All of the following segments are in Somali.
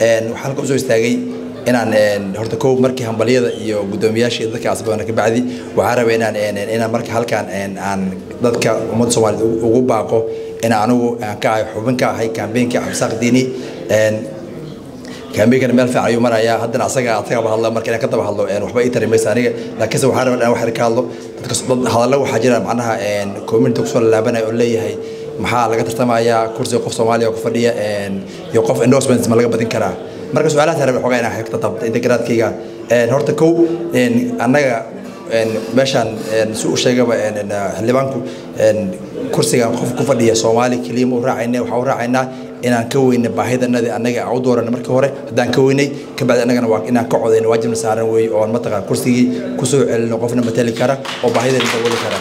waxaan halka u soo istaagay inaan horta kow markii hambalyada iyo guddoomiyaashii dadka asbana kabacdi waxaan rabay inaan inaan marka halkaan aan dadka ummadda soomaaliyed ugu baaqo inaan anigu aan ka ahay xubin ka ahay kaambeenka cabdisaaq diini. Kaambeenkana meel fiican ayuu marayaa. Haddana asaga asagaba hadla marka inaan ka daba hadlo waxba ii tari maysa aniga. Laakiinse waxaan rabaa inaan wax ka hadlo dadka dad hadallo waxaa jira macnaha community ku soo laalaabanaya oo leeyahay maxaa laga tartamayaa kursiga qof soomaaliya ku fadhiya iyo qof endorsements ma laga badin karaa? Marka su'aalahaas rabay xogaa inaan xigta tabta inta garaadkayga horta kow annaga meeshaan si u sheegaba xildhibaanku kursigan qof ku fadhiya soomaali keliya ma u raacayna waxaa u raacaynaa inaan ka weyna baahidanadii annaga u dooranay markii hore haddaan ka weynay kabacdi annagana waa inaan ka codayno waajibna saaran weeye oon mataqaan kursigii ku soo celino qofna matali kara oo baahideena dabooli kara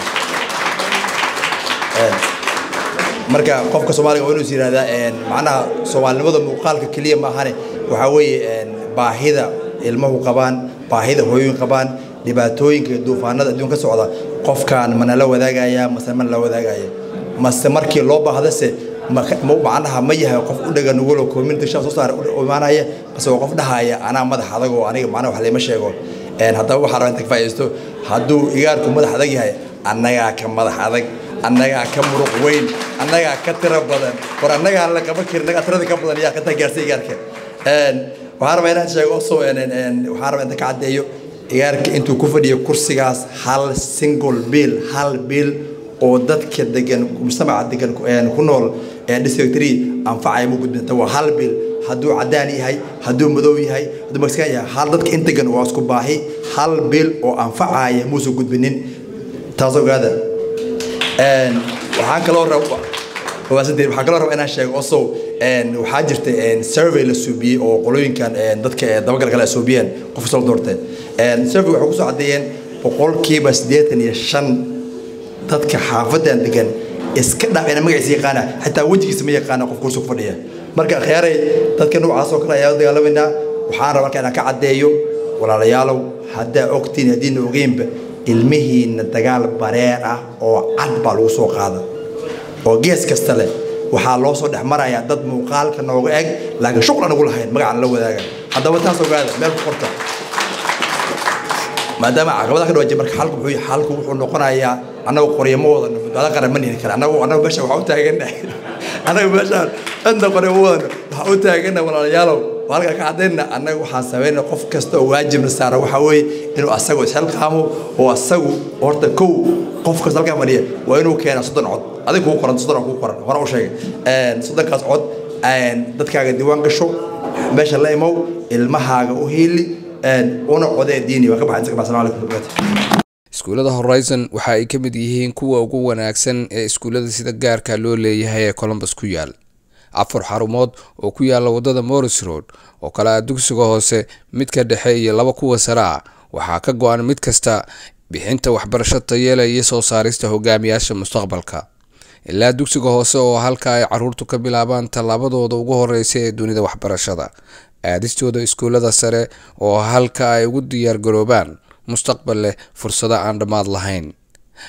marka qofka soomaaliga waa inuu is yihahdaa macnaha soomaalinimada muuqaalka keliya ma ahane. Waxaa weeye baahida ilmuhu qabaan baahida hooyooyin qabaan dhibaatooyinka duufaanada adduunka socda qofkaan mana la wadaagaya mase mana la wadaagaya? Mase markii loo baahdase macnaha ma yahay qof u dhaga nugulo community shan soo saar imaanaya? Mase waa qof dhahaya anaa madax adag oo aniga macnaha wax layma sheego. Haddaba waxaa rabaa inta ka faa'iidaysto hadduu igaarku madax adag yahay annagaa ka madax adag annagaa ka muruq weyn annagaa ka tiro badan. War annagaan la qaban karin annagaa tirada ka badan yaa ka tagaarsa igaarka waxaan rabaa inaan sheego so waxaan rabaa inta ka caddeeyo igaarka intuu ku fadhiyo kursigaas hal single bill hal bill oo dadka degan mujtamaca degan ku nool district three anfacaya ma gudbinta. Waa hal bill. Hadduu cadaan yahay hadduu madow yahay hadduu mexican yahay hal dadka in degan waa isku baahi. Hal bill oo anfacaya muusan gudbinin. Taas ogaada waxaan kaloo waxaan kaloo raba inaan sheego also waxaa jirta survey la suubiyey oo qolooyinkan dadka dabagal kale suubiyeen qof soo doorteen. Survey waxay ku soo caddeeyeen boqolkiiba siddeetan iyo shan dadka xaafadan degan iska dhaaf ina magaciisa yaqaana xitaa wejigiisa ma yaqaana qof kursi ku fadhiya. Marka kheyray dadka noocaas oo kale ayaa dagaalamaynaa waxaan rabaa marka inaan ka caddeeyo walaalayaalow haddaa ogtiin haddiina ogeynba ilmihiinna dagaal bareer ah oo cad baa lagu soo qaada. Oo gees kasta leh waxaa loo soo dhex marayaa dad muuqaalka nooga eg laakiin shuqla nagu lahayn magacaan la wadaaga. Haddaba taas ogaada meel ku qorta. Maadaama caqabadaha ka dhawaajiya marka xalku wuxuu xalku wuxuu noqonayaa annagu qoryo ma wadano badbaado qaran ma nihin kara annagu annagu meesha waxaa u taagannahay annagu meeshaan cidna qoryo ma wadano waxaa u taagannahay walaalayaalow waa halkaa ka caddayna annaga waxaan samaynaa qof kasta oo waajibna saara. Waxaa weeye inuu asagu isxilqaamo oo asagu horta kow qof kasta halkaa fadhiya waa inuu keenaa soddon cod. Adig kuu qoran soddon kuu qoran hore u sheegay soddonkaas cod dadkaaga diiwaan gasho meesha la imow ilmahaaga u hiili una codee diini. Waa ka baxay inta asalamu calaykum iskuullada horizon waxa ay ka mid yihiin kuwa ugu wanaagsan ee iskuullada sida gaarka loo leeyahay ee colombus ku yaal afar xarumood oo ku yaalla waddada morris road. Oo kale ah dugsiga hoose midka dhexe iyo laba kuwa sare. Ah waxaa ka go-an mid kasta bixinta waxbarasho tayeela iyo soo saarista hogaamiyaasha mustaqbalka. Ilaa dugsiga hoose oo halka ay caruurtu ka bilaabaan tallaabadooda ugu horeysa ee dunida waxbarashada. Aadistooda iskuullada sare oo halka ay ugu diyaargaroobaan mustaqbal leh fursado aan dhammaad lahayn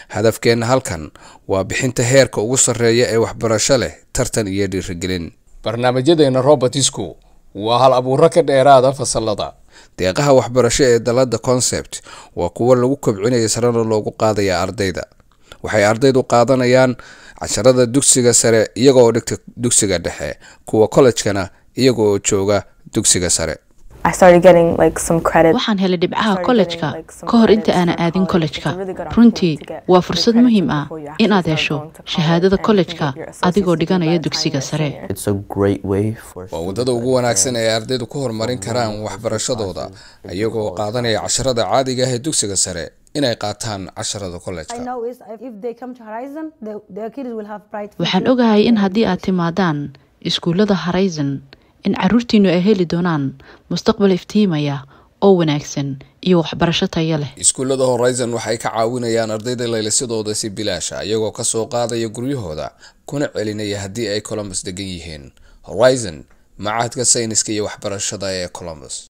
hadafkeenna halkan waa bixinta heerka ugu sarreeya ee waxbarasho leh tartan iyo dhiirigelin. Barnaamijyadeena robertisku waa hal abuuro ka dheeraada fasalada deeqaha waxbarasho ee dalada concept waa kuwo lagu kobcinaya sarena loogu qaadaya ardayda. Waxay ardaydu qaadanayaan casharada dugsiga sare iyagoo dhigta dugsiga dhexe kuwa kollejkana iyagoo jooga dugsiga sare waxaan helay dhibcaha kollejka ka hor inta aanan aadin kollejka runtii waa fursad muhiim ah inaad hesho shahaadada kollejka adigoo dhiganaya dugsiga sare. waa waddada ugu wanaagsan ee ardaydu ku horumarin karaan waxbarashadooda iyagoo qaadanaya casharada caadiga ah ee dugsiga sare inay qaataan casharada kollejka waxaan ogahay in haddii aad timaadaan iskuullada horizon in caruurtiinu ay heli doonaan mustaqbal iftiimaya oo wanaagsan iyo waxbarasho tayo leh. Iskuullada horizon waxay ka caawinayaan ardayda laylisadooda si bilaasha iyagoo ka soo qaadaya guryahooda kuna celinaya haddii ay colombus degan yihiin. Horizon macahadka sayniska iyo waxbarashada ee colombus